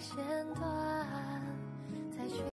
线段。